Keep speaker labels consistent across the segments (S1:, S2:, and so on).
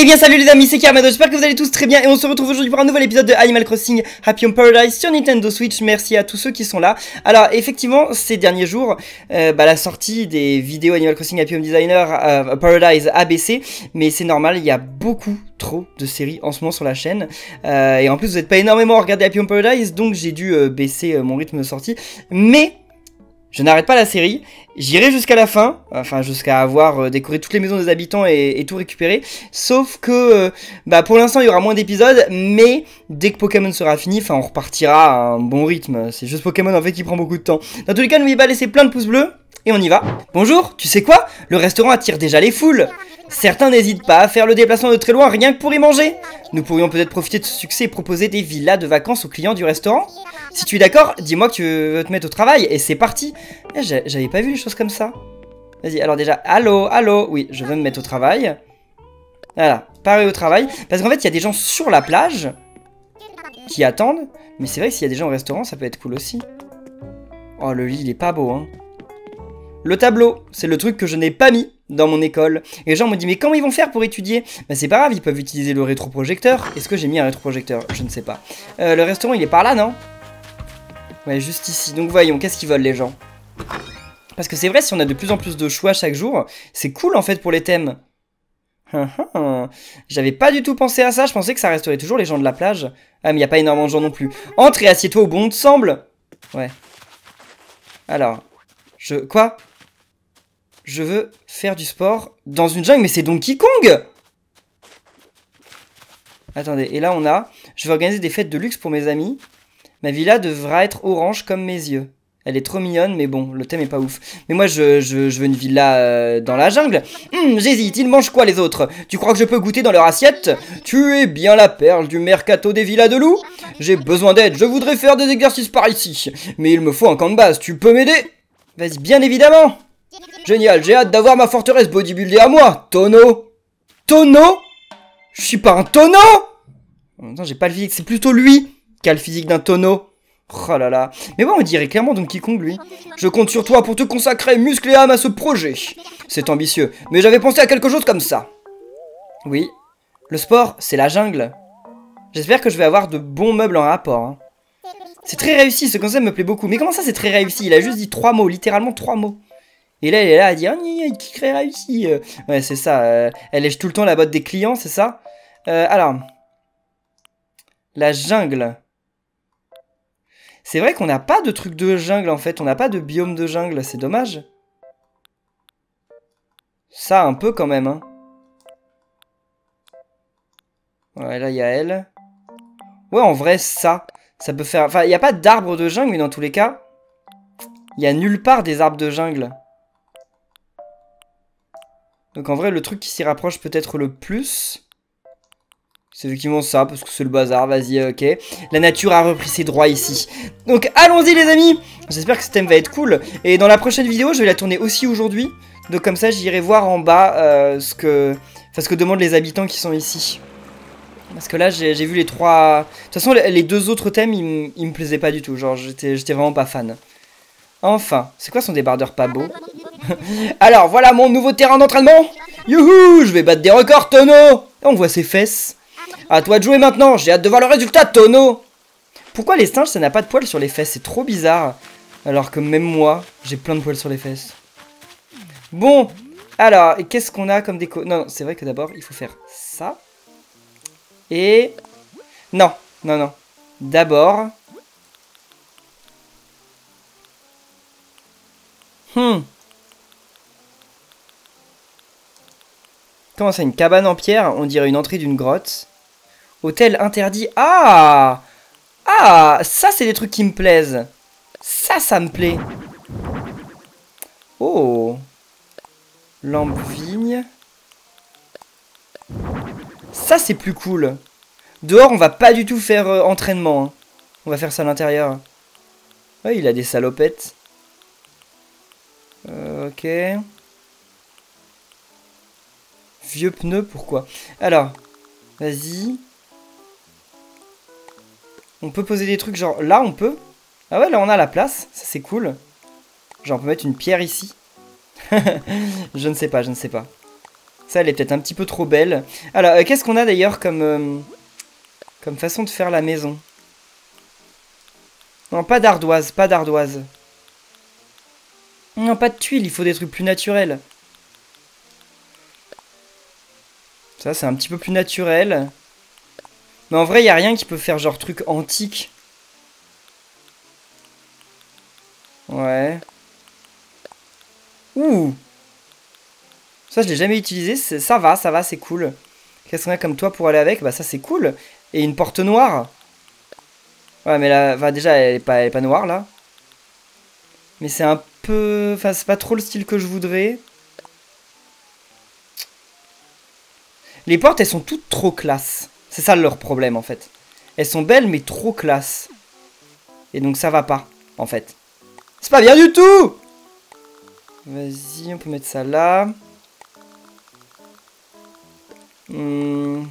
S1: Eh bien salut les amis, c'est Carmado, j'espère que vous allez tous très bien et on se retrouve aujourd'hui pour un nouvel épisode de Animal Crossing Happy Home Paradise sur Nintendo Switch, merci à tous ceux qui sont là. Alors effectivement, ces derniers jours, euh, bah, la sortie des vidéos Animal Crossing Happy Home Designer euh, Paradise a baissé, mais c'est normal, il y a beaucoup trop de séries en ce moment sur la chaîne, euh, et en plus vous n'êtes pas énormément à regarder Happy Home Paradise, donc j'ai dû baisser mon rythme de sortie, mais... Je n'arrête pas la série, j'irai jusqu'à la fin, enfin jusqu'à avoir euh, décoré toutes les maisons des habitants et, tout récupéré, sauf que euh, bah, pour l'instant il y aura moins d'épisodes, mais dès que Pokémon sera fini, enfin on repartira à un bon rythme, c'est juste Pokémon en fait qui prend beaucoup de temps. Dans tous les cas n'oubliez pas de laisser plein de pouces bleus, et on y va. Bonjour, tu sais quoi? Le restaurant attire déjà les foules Certains n'hésitent pas à faire le déplacement de très loin rien que pour y manger. Nous pourrions peut-être profiter de ce succès et proposer des villas de vacances aux clients du restaurant. Si tu es d'accord, dis-moi que tu veux te mettre au travail et c'est parti. Eh, J'avais pas vu les choses comme ça. Vas-y, alors déjà, allô, allô, oui, je veux me mettre au travail. Voilà, pareil au travail. Parce qu'en fait, il y a des gens sur la plage qui attendent. Mais c'est vrai que s'il y a des gens au restaurant, ça peut être cool aussi. Oh, le lit, il est pas beau, hein. Le tableau, c'est le truc que je n'ai pas mis dans mon école. Et les gens me disent, mais comment ils vont faire pour étudier? Bah c'est pas grave, ils peuvent utiliser le rétroprojecteur. Est-ce que j'ai mis un rétroprojecteur? Je ne sais pas. Euh, le restaurant, il est par là, non? Ouais, juste ici. Donc voyons, qu'est-ce qu'ils veulent les gens? Parce que c'est vrai, si on a de plus en plus de choix chaque jour, c'est cool en fait pour les thèmes. J'avais pas du tout pensé à ça, je pensais que ça resterait toujours les gens de la plage. Ah mais y a pas énormément de gens non plus. Entre et assieds-toi au bon te semble Ouais. Alors, je... Quoi? Je veux faire du sport dans une jungle, mais c'est Donkey Kong Attendez, et là on a... Je vais organiser des fêtes de luxe pour mes amis. Ma villa devra être orange comme mes yeux. Elle est trop mignonne, mais bon, le thème est pas ouf. Mais moi, je, veux une villa euh, dans la jungle. Hum, J'hésite, ils mangent quoi les autres? Tu crois que je peux goûter dans leur assiette? Tu es bien la perle du mercato des villas de loups? J'ai besoin d'aide, je voudrais faire des exercices par ici. Mais il me faut un camp de base, tu peux m'aider? Vas-y, bien évidemment Génial, j'ai hâte d'avoir ma forteresse bodybuildée à moi, tonneau Tonneau? Je suis pas un tonneau Non, j'ai pas le physique, c'est plutôt lui qui a le physique d'un tonneau. Oh là là. Mais bon, on dirait clairement Donkey Kong, lui. Je compte sur toi pour te consacrer muscle et âme à ce projet. C'est ambitieux, mais j'avais pensé à quelque chose comme ça. Oui. Le sport, c'est la jungle. J'espère que je vais avoir de bons meubles en rapport. hein. C'est très réussi, ce concept me plaît beaucoup. Mais comment ça, c'est très réussi? Il a juste dit trois mots, littéralement trois mots. Et là, elle est là à dire, oh, qui crée réussi. Euh, Ouais, c'est ça. euh, elle lèche tout le temps la botte des clients, c'est ça Euh, Alors. La jungle. C'est vrai qu'on n'a pas de truc de jungle en fait, on n'a pas de biome de jungle, c'est dommage. Ça un peu quand même, hein. Ouais, là il y a elle. Ouais, en vrai, ça, ça peut faire... Enfin, il n'y a pas d'arbre de jungle, mais dans tous les cas, il y a nulle part des arbres de jungle. Donc en vrai, le truc qui s'y rapproche peut-être le plus... C'est effectivement ça, parce que c'est le bazar, vas-y, ok. La nature a repris ses droits ici. Donc allons-y les amis J'espère que ce thème va être cool. Et dans la prochaine vidéo, je vais la tourner aussi aujourd'hui. Donc comme ça, j'irai voir en bas euh, ce, que... que demandent les habitants qui sont ici. Parce que là, j'ai vu les trois... De toute façon, les deux autres thèmes, ils, me plaisaient pas du tout. Genre, j'étais vraiment pas fan. Enfin, c'est quoi son débardeur pas beau? Alors, voilà mon nouveau terrain d'entraînement Youhou Je vais battre des records, Tono On voit ses fesses. À toi de jouer maintenant, j'ai hâte de voir le résultat, Tono Pourquoi les singes, ça n'a pas de poils sur les fesses? C'est trop bizarre. Alors que même moi, j'ai plein de poils sur les fesses. Bon, alors, qu'est-ce qu'on a comme déco? Non, c'est vrai que d'abord, il faut faire ça. Et... Non, non, non. D'abord... Hmm. Comment ça, une cabane en pierre On dirait une entrée d'une grotte? Hôtel interdit. Ah Ah Ça, c'est des trucs qui me plaisent. Ça, ça me plaît. Oh Lampe vigne. Ça, c'est plus cool. Dehors, on va pas du tout faire euh, entraînement. hein. On va faire ça à l'intérieur. Ouais, il a des salopettes. Euh, ok. Vieux pneu, pourquoi? Alors, vas-y. On peut poser des trucs genre... Là, on peut Ah ouais, là, on a la place. Ça, c'est cool. Genre, on peut mettre une pierre ici. je ne sais pas, je ne sais pas. Ça, elle est peut-être un petit peu trop belle. Alors, euh, qu'est-ce qu'on a d'ailleurs comme, euh, comme façon de faire la maison? Non, pas d'ardoise, pas d'ardoise. Non, pas de tuiles, il faut des trucs plus naturels. Ça, c'est un petit peu plus naturel. Mais en vrai, il n'y a rien qui peut faire genre truc antique. Ouais. Ouh Ça, je l'ai jamais utilisé. Ça va, ça va, c'est cool. Qu'est-ce qu'on a comme toi pour aller avec? Bah ça, c'est cool. Et une porte noire. Ouais, mais là, déjà, elle est, pas, elle pas noire, là. Mais c'est un Enfin, c'est pas trop le style que je voudrais. Les portes, elles sont toutes trop classe. C'est ça leur problème, en fait. Elles sont belles, mais trop classe. Et donc, ça va pas, en fait. C'est pas bien du tout Vas-y, on peut mettre ça là. Hmm.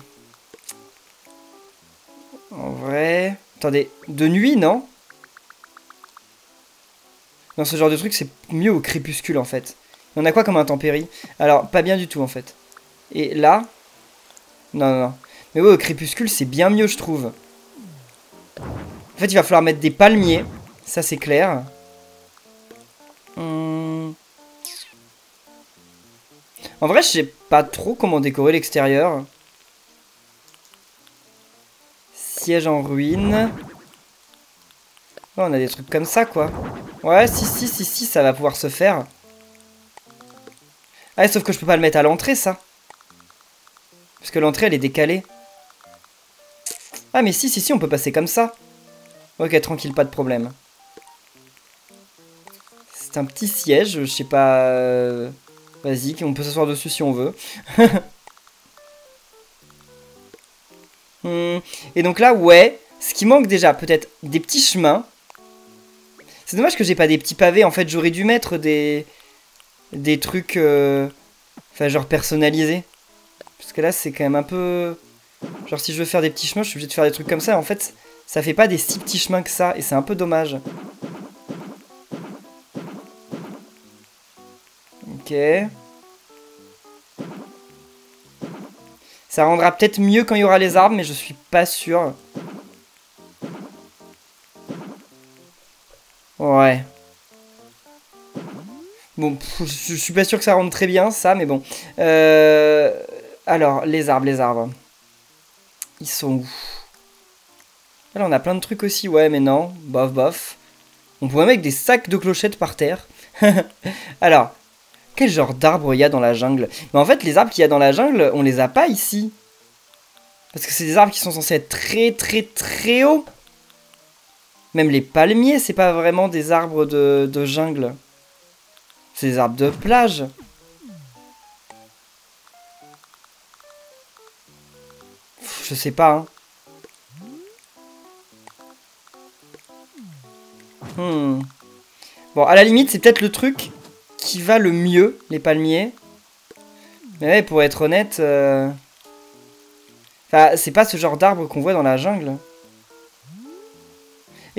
S1: En vrai... Attendez, de nuit, non? Non, ce genre de truc, c'est mieux au crépuscule, en fait. On a quoi comme intempérie? Alors, pas bien du tout, en fait. Et là Non, non, non. Mais ouais, au crépuscule, c'est bien mieux, je trouve. En fait, il va falloir mettre des palmiers. Ça, c'est clair. Hmm. En vrai, je sais pas trop comment décorer l'extérieur. Siège en ruine. On a des trucs comme ça, quoi. Ouais, si, si, si, si, ça va pouvoir se faire. Ah, sauf que je peux pas le mettre à l'entrée, ça. Parce que l'entrée, elle est décalée. Ah, mais si, si, si, on peut passer comme ça. Ok, tranquille, pas de problème un petit siège, je sais pas... Euh, vas-y, on peut s'asseoir dessus si on veut. Hmm. Et donc là, ouais, ce qui manque déjà, peut-être des petits chemins. C'est dommage que j'ai pas des petits pavés, en fait, j'aurais dû mettre des... Des trucs... Euh, enfin, genre personnalisés. Parce que là, c'est quand même un peu... Genre, si je veux faire des petits chemins, je suis obligé de faire des trucs comme ça. En fait, ça fait pas des si petits chemins que ça, et c'est un peu dommage. Ok. Ça rendra peut-être mieux quand il y aura les arbres, mais je suis pas sûr. Ouais. Bon, je suis pas sûr que ça rende très bien, ça, mais bon. Euh, alors, les arbres, les arbres. Ils sont où? Là, on a plein de trucs aussi, ouais, mais non. Bof, bof. On pourrait mettre des sacs de clochettes par terre. alors, quel genre d'arbres il y a dans la jungle? Mais en fait, les arbres qu'il y a dans la jungle, on les a pas ici. Parce que c'est des arbres qui sont censés être très très très hauts. Même les palmiers, c'est pas vraiment des arbres de, jungle. C'est des arbres de plage. je sais pas, hein. Hmm. Bon, à la limite, c'est peut-être le truc qui va le mieux, les palmiers. Mais pour être honnête... Euh, c'est pas ce genre d'arbre qu'on voit dans la jungle.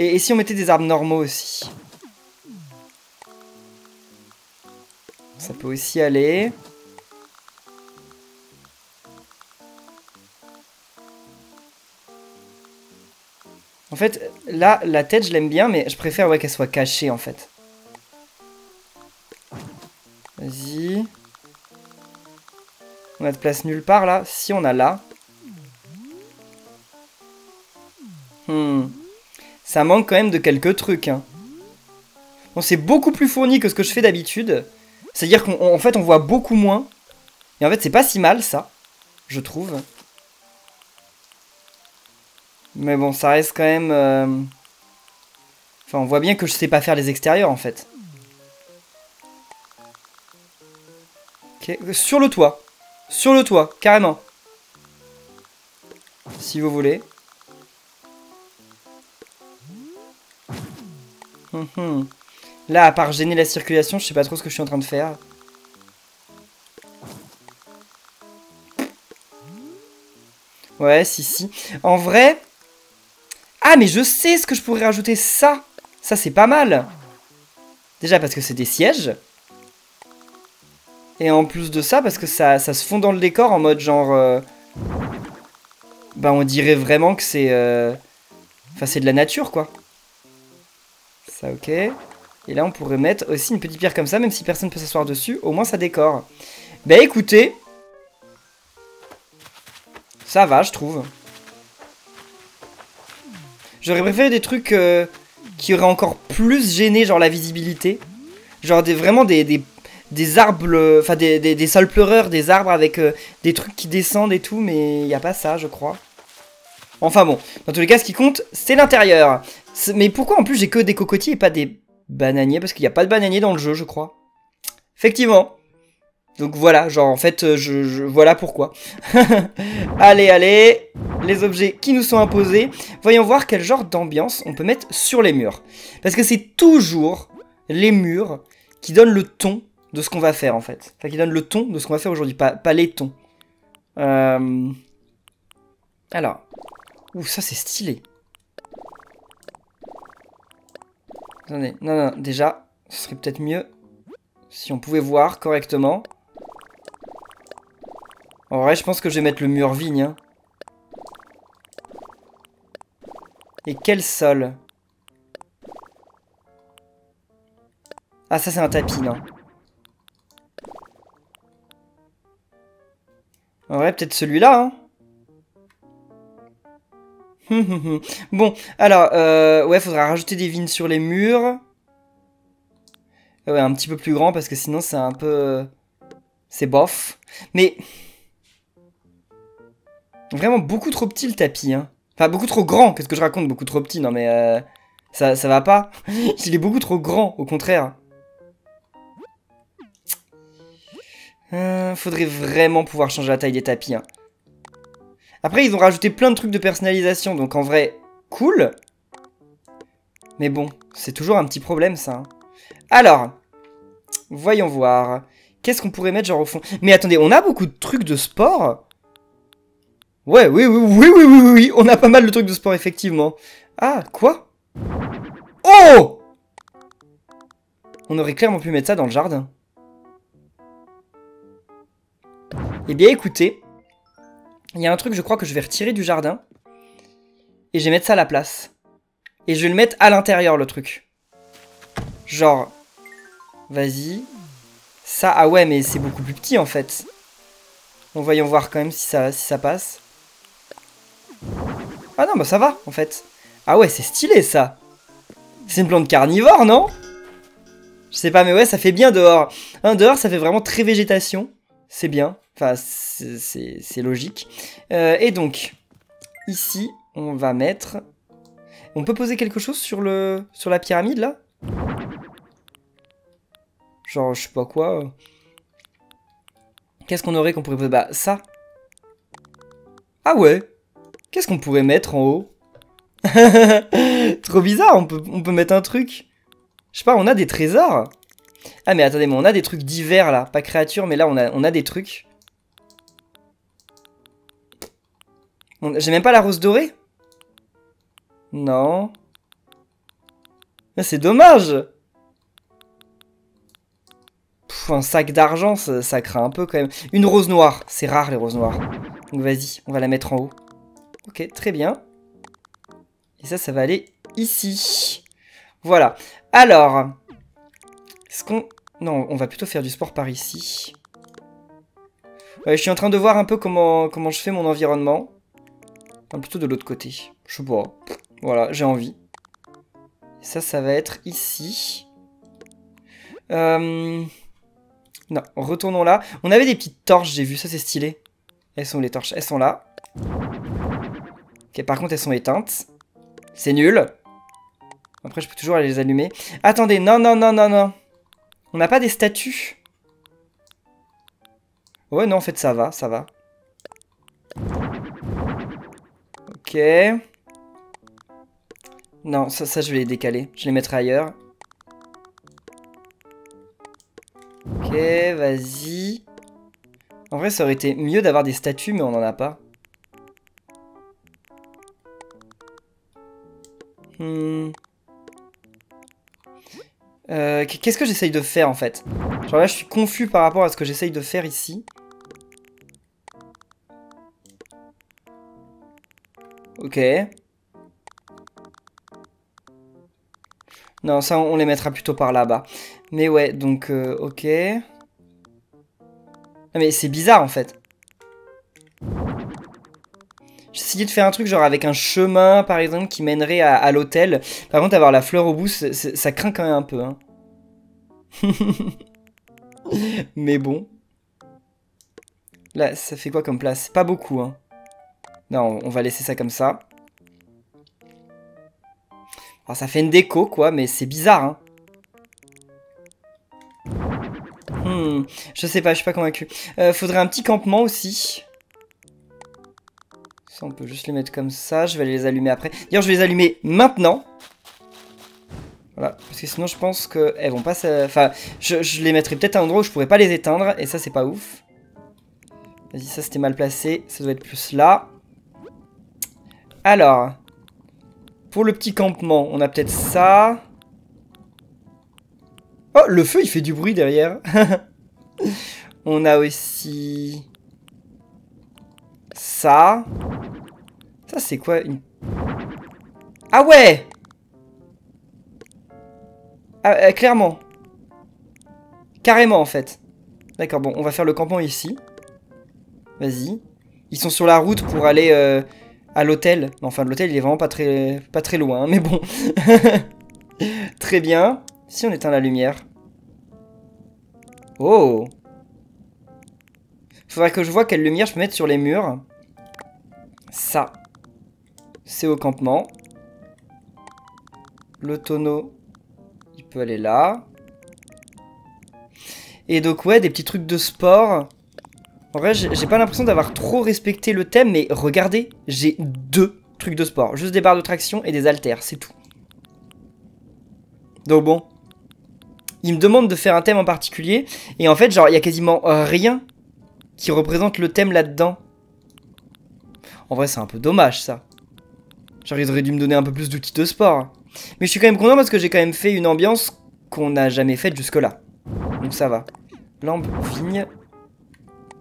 S1: Et, si on mettait des arbres normaux aussi Ça peut aussi aller. En fait, là, la tête, je l'aime bien, mais je préfère ouais, qu'elle soit cachée, en fait. Vas-y. On a de place nulle part là. Si on a là. Hmm. Ça manque quand même de quelques trucs. Hein. Bon, c'est beaucoup plus fourni que ce que je fais d'habitude. C'est-à-dire qu'en fait, on voit beaucoup moins. Et en fait, c'est pas si mal, ça. Je trouve. Mais bon, ça reste quand même... Euh, enfin, on voit bien que je sais pas faire les extérieurs, en fait. Sur le toit. Sur le toit, carrément. Si vous voulez. Hum. Là, à part gêner la circulation, je sais pas trop ce que je suis en train de faire. Ouais, si, si. En vrai... Ah, mais je sais ce que je pourrais rajouter. Ça Ça, c'est pas mal. Déjà parce que c'est des sièges. Et en plus de ça, parce que ça, ça se fond dans le décor en mode genre... euh, Bah on dirait vraiment que c'est... euh, Enfin c'est de la nature quoi. Ça ok. Et là on pourrait mettre aussi une petite pierre comme ça, même si personne peut s'asseoir dessus, au moins ça décore. Bah écoutez... Ça va je trouve. J'aurais préféré des trucs euh, qui auraient encore plus gêné genre la visibilité. Genre des, vraiment des, des, arbres, euh, enfin des, des, des sols pleureurs, des arbres avec euh, des trucs qui descendent et tout, mais il n'y a pas ça je crois. Enfin bon, dans tous les cas ce qui compte c'est l'intérieur. Mais pourquoi en plus j'ai que des cocotiers et pas des bananiers? Parce qu'il n'y a pas de bananiers dans le jeu je crois. Effectivement. Donc voilà, genre en fait, euh, je, voilà pourquoi. allez, allez, les objets qui nous sont imposés. Voyons voir quel genre d'ambiance on peut mettre sur les murs. Parce que c'est toujours les murs qui donnent le ton de ce qu'on va faire en fait. Enfin, qui donnent le ton de ce qu'on va faire aujourd'hui, pas, pas les tons. Euh... Alors. Ouh, ça c'est stylé. Attendez, non, non, déjà, ce serait peut-être mieux si on pouvait voir correctement. En vrai, je pense que je vais mettre le mur vigne. hein. Et quel sol? Ah, ça c'est un tapis, non? En vrai, peut-être celui-là, hein. Bon, alors, euh, ouais, faudra rajouter des vignes sur les murs. Ouais, un petit peu plus grand parce que sinon c'est un peu... C'est bof. Mais... Vraiment beaucoup trop petit le tapis, hein. Enfin, beaucoup trop grand. Qu'est-ce que je raconte Beaucoup trop petit, non mais... euh, ça, ça va pas. Il est beaucoup trop grand, au contraire. Euh, faudrait vraiment pouvoir changer la taille des tapis, hein. Après, ils ont rajouté plein de trucs de personnalisation, donc en vrai, cool. Mais bon, c'est toujours un petit problème, ça. hein. Alors, voyons voir. Qu'est-ce qu'on pourrait mettre genre au fond? Mais attendez, on a beaucoup de trucs de sport? Ouais, oui, oui, oui, oui, oui, oui, oui, on a pas mal de trucs de sport, effectivement. Ah, quoi? Oh On aurait clairement pu mettre ça dans le jardin. Eh bien, écoutez, il y a un truc, je crois, que je vais retirer du jardin. Et je vais mettre ça à la place. Et je vais le mettre à l'intérieur, le truc. Genre, vas-y. Ça, ah ouais, mais c'est beaucoup plus petit, en fait. Bon, voyons voir quand même si ça, si ça passe. Ah non, bah ça va, en fait. Ah ouais, c'est stylé, ça. C'est une plante carnivore, non? Je sais pas, mais ouais, ça fait bien dehors. Hein, dehors, ça fait vraiment très végétation. C'est bien. Enfin, c'est- logique. Euh, et donc, ici, on va mettre... On peut poser quelque chose sur, le, sur la pyramide, là? Genre, je sais pas quoi. Qu'est-ce qu'on aurait qu'on pourrait poser? Bah, ça. Ah ouais Qu'est-ce qu'on pourrait mettre en haut? Trop bizarre, on peut, mettre un truc. Je sais pas, on a des trésors. Ah mais attendez, mais on a des trucs divers là. Pas créatures, mais là on a des trucs. J'ai même pas la rose dorée Non. C'est dommage un sac d'argent, ça, craint un peu quand même. Une rose noire, c'est rare les roses noires. Donc vas-y, on va la mettre en haut. Ok, très bien. Et ça, ça va aller ici. Voilà. Alors, est-ce qu'on... Non, on va plutôt faire du sport par ici. Je suis en train de voir un peu comment, comment je fais mon environnement. Enfin, plutôt de l'autre côté. Je sais pas. Voilà, j'ai envie. Ça, ça va être ici. Euh... Non, retournons là. On avait des petites torches, j'ai vu, ça c'est stylé. Elles sont les torches? Elles sont là. Ok, par contre, elles sont éteintes. C'est nul. Après, je peux toujours aller les allumer. Attendez, non, non, non, non, non. On n'a pas des statues? Ouais, non, en fait, ça va, ça va. Ok. Non, ça, ça, je vais les décaler. Je les mettrai ailleurs. Ok, vas-y. En vrai, ça aurait été mieux d'avoir des statues, mais on n'en a pas. Hmm. Euh, Qu'est-ce que j'essaye de faire en fait? Genre là, je suis confus par rapport à ce que j'essaye de faire ici. Ok. Non, ça, on les mettra plutôt par là-bas. Mais ouais, donc, euh, ok. Non, mais c'est bizarre, en fait. J'essayais de faire un truc genre avec un chemin, par exemple, qui mènerait à, l'hôtel. Par contre, avoir la fleur au bout, ça craint quand même un peu. Hein. mais bon. Là, ça fait quoi comme place? Pas beaucoup, hein. Non, on va laisser ça comme ça. Alors ça fait une déco quoi, mais c'est bizarre hein. Hmm, je sais pas, je suis pas convaincu. Euh, faudrait un petit campement aussi. Ça on peut juste les mettre comme ça, je vais les allumer après. D'ailleurs je vais les allumer maintenant. Voilà, parce que sinon je pense qu'elles vont pas... Enfin, je, je les mettrai peut-être à un endroit où je pourrais pas les éteindre, et ça c'est pas ouf. Vas-y, ça c'était mal placé, ça doit être plus là. Alors, pour le petit campement, on a peut-être ça. Oh, le feu, il fait du bruit derrière. on a aussi... Ça. Ça, c'est quoi une... Ah ouais ah, euh, Clairement. Carrément, en fait. D'accord, bon, on va faire le campement ici. Vas-y. Ils sont sur la route pour aller... Euh, à l'hôtel. Enfin, l'hôtel, il est vraiment pas très, pas très loin, hein, mais bon. très bien. Si on éteint la lumière. Oh Faudrait que je vois quelle lumière je peux mettre sur les murs. Ça. C'est au campement. Le tonneau, il peut aller là. Et donc, ouais, des petits trucs de sport. En vrai, j'ai pas l'impression d'avoir trop respecté le thème, mais regardez, j'ai deux trucs de sport. Juste des barres de traction et des haltères, c'est tout. Donc bon, il me demande de faire un thème en particulier, et en fait, genre, il y a quasiment rien qui représente le thème là-dedans. En vrai, c'est un peu dommage, ça. Genre, ils auraient dû me donner un peu plus d'outils de sport. Mais je suis quand même content parce que j'ai quand même fait une ambiance qu'on n'a jamais faite jusque-là. Donc ça va. Lampe, vigne,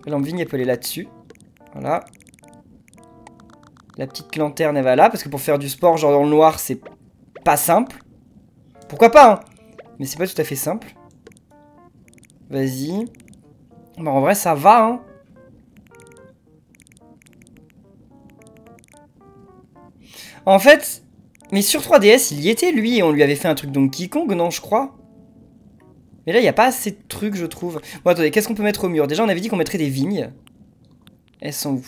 S1: la lampe vigne, elle peut aller là-dessus. Voilà. La petite lanterne, elle va là. Parce que pour faire du sport, genre dans le noir, c'est pas simple. Pourquoi pas, hein Mais c'est pas tout à fait simple. Vas-y. Bon, en vrai, ça va, hein. En fait, mais sur 3DS, il y était, lui, et on lui avait fait un truc Donkey Kong, non, je crois mais là, il n'y a pas assez de trucs, je trouve. Bon, attendez, qu'est-ce qu'on peut mettre au mur? Déjà, on avait dit qu'on mettrait des vignes. Elles sont où?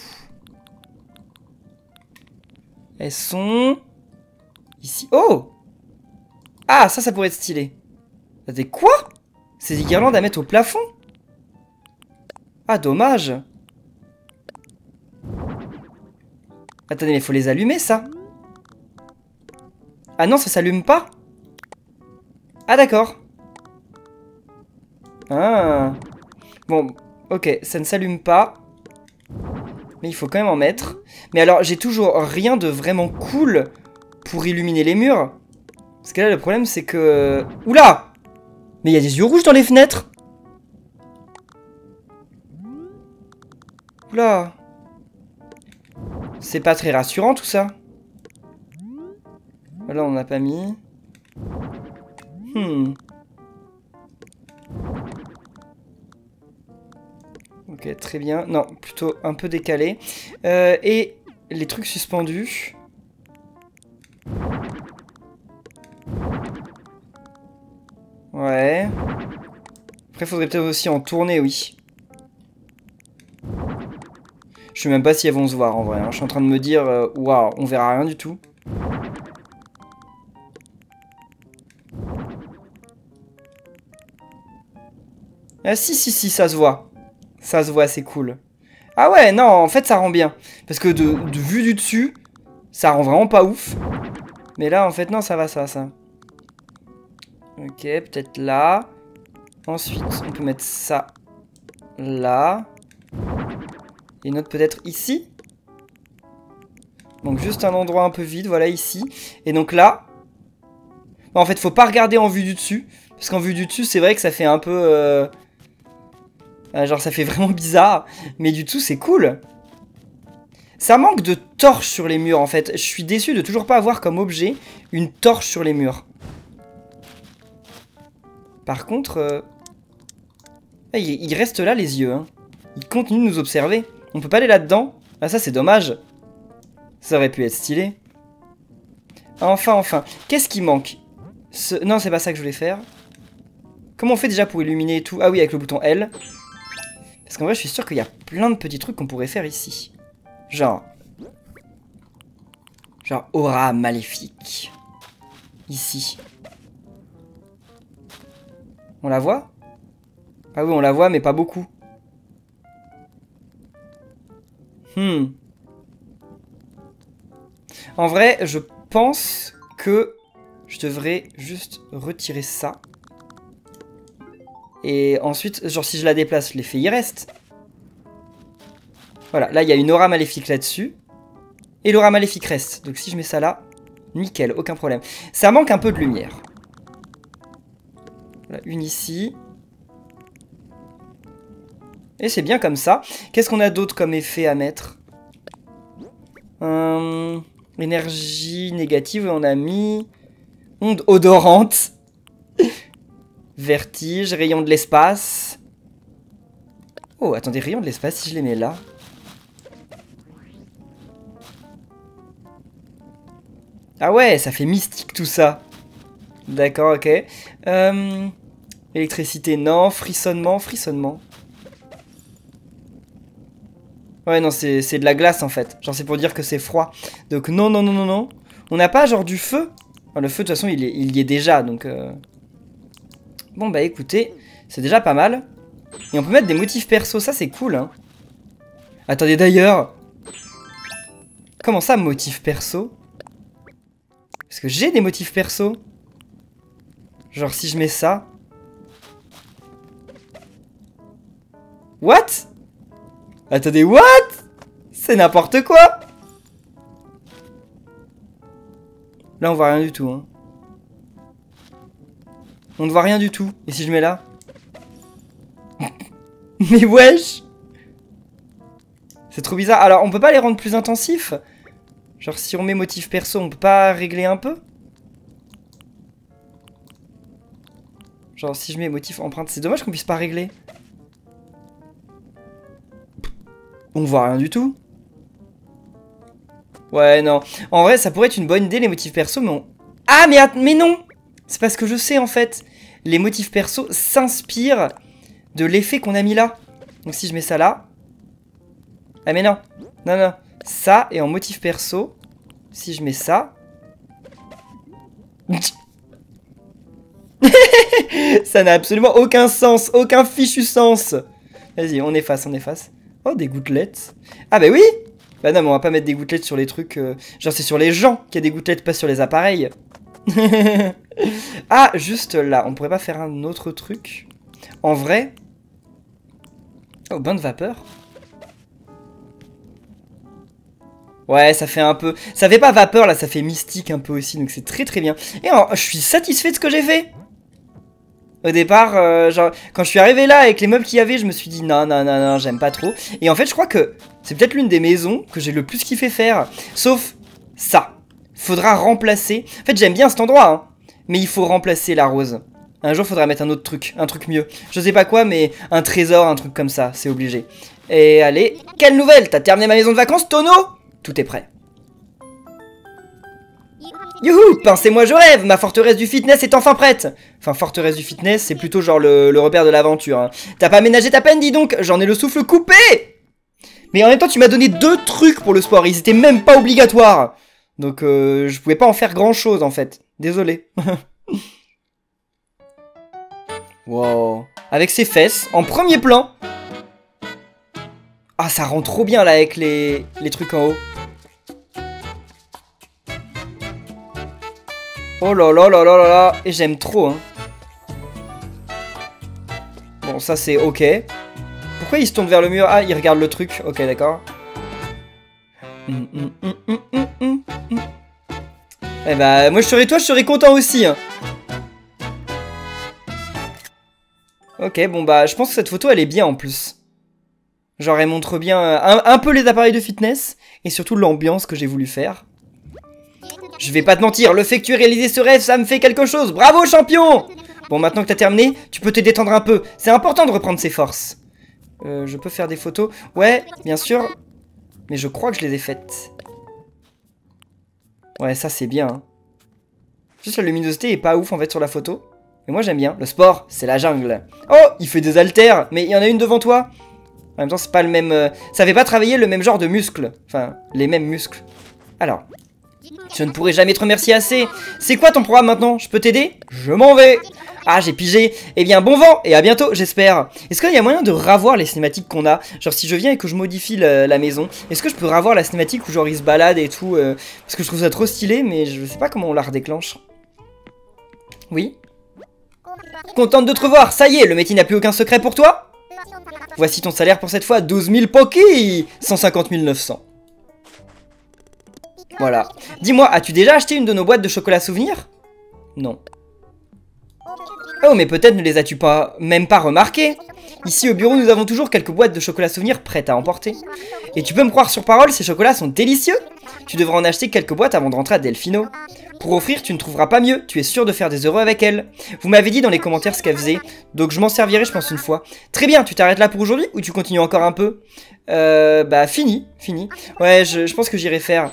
S1: Elles sont... Ici. Oh Ah, ça, ça pourrait être stylé. Attendez, quoi? C'est des guirlandes à mettre au plafond? Ah, dommage. Attendez, mais il faut les allumer, ça. Ah non, ça s'allume pas? Ah, d'accord. Ah. Bon, ok, ça ne s'allume pas. Mais il faut quand même en mettre. Mais alors, j'ai toujours rien de vraiment cool pour illuminer les murs. Parce que là, le problème, c'est que... Oula Mais il y a des yeux rouges dans les fenêtres Oula C'est pas très rassurant, tout ça. Là, on n'a pas mis. Hmm. Ok, très bien. Non, plutôt un peu décalé. Euh, et les trucs suspendus. Ouais. Après, faudrait peut-être aussi en tourner, oui. Je sais même pas si elles vont se voir, en vrai. Hein. Je suis en train de me dire, euh, waouh, on verra rien du tout. Ah si, si, si, ça se voit. Ça se voit, c'est cool. Ah ouais, non, en fait, ça rend bien. Parce que de, vue du dessus, ça rend vraiment pas ouf. Mais là, en fait, non, ça va, ça, ça. Ok, peut-être là. Ensuite, on peut mettre ça là. Et une autre peut-être ici. Donc juste un endroit un peu vide, voilà, ici. Et donc là, En fait, faut pas regarder en vue du dessus. Parce qu'en vue du dessus, c'est vrai que ça fait un peu... Euh, genre, ça fait vraiment bizarre. Mais du tout, c'est cool. Ça manque de torches sur les murs, en fait. Je suis déçu de toujours pas avoir comme objet une torche sur les murs. Par contre... Euh, il reste là, les yeux. Hein. Il continue de nous observer. On peut pas aller là-dedans Ah, ça, c'est dommage. Ça aurait pu être stylé. Enfin, enfin. Qu'est-ce qui manque? Non, c'est pas ça que je voulais faire. Comment on fait déjà pour illuminer tout? Ah oui, avec le bouton L. Parce qu'en vrai, je suis sûr qu'il y a plein de petits trucs qu'on pourrait faire ici. Genre... Genre aura maléfique. Ici. On la voit? Ah oui, on la voit, mais pas beaucoup. Hmm. En vrai, je pense que je devrais juste retirer ça. Et ensuite, genre si je la déplace, l'effet y reste. Voilà, là il y a une aura maléfique là-dessus. Et l'aura maléfique reste. Donc si je mets ça là, nickel, aucun problème. Ça manque un peu de lumière. Voilà, une ici. Et c'est bien comme ça. Qu'est-ce qu'on a d'autre comme effet à mettre? Euh, Énergie négative, on a mis... Onde odorante. Vertige, rayon de l'espace. Oh, attendez, rayon de l'espace, si je les mets là. Ah ouais, ça fait mystique tout ça. D'accord, ok. Euh, électricité, non. Frissonnement, frissonnement. Ouais, non, c'est de la glace en fait. Genre, c'est pour dire que c'est froid. Donc, non, non, non, non, non. On n'a pas genre du feu? le feu, de toute façon, il, il y est déjà, donc... Euh... Bon bah écoutez, c'est déjà pas mal. Et on peut mettre des motifs perso, ça c'est cool. Hein. Attendez d'ailleurs. Comment ça, motif perso? Parce que j'ai des motifs perso. Genre si je mets ça. What? Attendez, what? C'est n'importe quoi Là on voit rien du tout. Hein. On ne voit rien du tout. Et si je mets là Mais wesh C'est trop bizarre. Alors, on peut pas les rendre plus intensifs Genre, si on met motif perso, on peut pas régler un peu Genre, si je mets motif empreinte, c'est dommage qu'on puisse pas régler. On voit rien du tout. Ouais, non. En vrai, ça pourrait être une bonne idée, les motifs perso, mais on... Ah, mais, mais non C'est parce que je sais, en fait les motifs perso s'inspirent de l'effet qu'on a mis là. Donc si je mets ça là... Ah mais non, non, non. Ça, et en motif perso, si je mets ça... ça n'a absolument aucun sens, aucun fichu sens. Vas-y, on efface, on efface. Oh, des gouttelettes. Ah bah oui Bah non, mais on va pas mettre des gouttelettes sur les trucs... Euh, genre, c'est sur les gens qu'il y a des gouttelettes, pas sur les appareils. ah, juste là, on pourrait pas faire un autre truc En vrai Oh, bain de vapeur Ouais, ça fait un peu... Ça fait pas vapeur, là, ça fait mystique un peu aussi, donc c'est très très bien. Et je suis satisfait de ce que j'ai fait au départ, euh, quand je suis arrivé là avec les meubles qu'il y avait, je me suis dit non, non, non, non, j'aime pas trop. Et en fait, je crois que c'est peut-être l'une des maisons que j'ai le plus kiffé faire. Sauf ça faudra remplacer... En fait, j'aime bien cet endroit, hein, mais il faut remplacer la rose. Un jour, faudra mettre un autre truc, un truc mieux. Je sais pas quoi, mais un trésor, un truc comme ça, c'est obligé. Et allez, quelle nouvelle T'as terminé ma maison de vacances, Tono? Tout est prêt. Youhou Pensez-moi je rêve Ma forteresse du fitness est enfin prête Enfin, forteresse du fitness, c'est plutôt genre le, repère de l'aventure. Hein. T'as pas aménagé ta peine, dis donc? J'en ai le souffle coupé Mais en même temps, tu m'as donné deux trucs pour le sport, ils étaient même pas obligatoires donc euh, je pouvais pas en faire grand chose en fait. Désolé. wow. Avec ses fesses, en premier plan. Ah, ça rend trop bien là avec les, les trucs en haut. Oh là là là là là là. Et j'aime trop, hein. Bon, ça c'est ok. Pourquoi il se tourne vers le mur? Ah, il regarde le truc. Ok, d'accord. Eh bah, moi je serais toi, je serais content aussi. Hein. Ok, bon bah, je pense que cette photo, elle est bien en plus. Genre, elle montre bien euh, un, peu les appareils de fitness et surtout l'ambiance que j'ai voulu faire. Je vais pas te mentir, le fait que tu aies réalisé ce rêve, ça me fait quelque chose. Bravo, champion Bon, maintenant que t'as terminé, tu peux te détendre un peu. C'est important de reprendre ses forces. Euh, je peux faire des photos? Ouais, bien sûr. Mais je crois que je les ai faites. Ouais, ça c'est bien. hein. Juste la luminosité est pas ouf en fait sur la photo. Mais moi j'aime bien. Le sport, c'est la jungle. Oh, il fait des haltères, mais il y en a une devant toi. En même temps, c'est pas le même. euh, Ça fait pas travailler le même genre de muscles. Enfin, les mêmes muscles. Alors. Je ne pourrai jamais te remercier assez. C'est quoi ton programme maintenant? Je peux t'aider? Je m'en vais. Ah, j'ai pigé. Eh bien, bon vent et à bientôt, j'espère. Est-ce qu'il y a moyen de ravoir les cinématiques qu'on a? Genre, si je viens et que je modifie la maison, est-ce que je peux ravoir la cinématique où genre il se balade et tout euh, Parce que je trouve ça trop stylé, mais je sais pas comment on la redéclenche. Oui? Contente de te revoir, ça y est, le métier n'a plus aucun secret pour toi? Voici ton salaire pour cette fois, 12 000 Poki 150 900. Voilà. Dis-moi, as-tu déjà acheté une de nos boîtes de chocolat souvenir? Non. Oh, mais peut-être ne les as-tu pas même pas remarquées Ici au bureau, nous avons toujours quelques boîtes de chocolat souvenir prêtes à emporter. Et tu peux me croire sur parole, ces chocolats sont délicieux Tu devras en acheter quelques boîtes avant de rentrer à Delfino. Pour offrir, tu ne trouveras pas mieux, tu es sûr de faire des heureux avec elle. Vous m'avez dit dans les commentaires ce qu'elle faisait, donc je m'en servirai je pense une fois. Très bien, tu t'arrêtes là pour aujourd'hui ou tu continues encore un peu? Euh, bah fini, fini. Ouais, je pense que j'irai faire.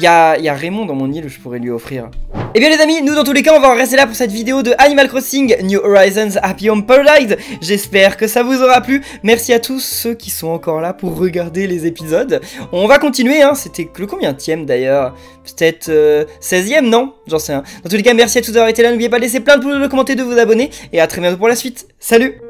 S1: Il y a, Raymond dans mon île je pourrais lui offrir. Eh bien les amis, nous dans tous les cas on va en rester là pour cette vidéo de Animal Crossing New Horizons Happy Home Paradise. J'espère que ça vous aura plu. Merci à tous ceux qui sont encore là pour regarder les épisodes. On va continuer, hein. c'était le combien tième d'ailleurs? Peut-être euh, 16ème, non? J'en sais rien. Dans tous les cas, merci à tous d'avoir été là. N'oubliez pas de laisser plein de pouces, de commenter, de vous abonner. Et à très bientôt pour la suite. Salut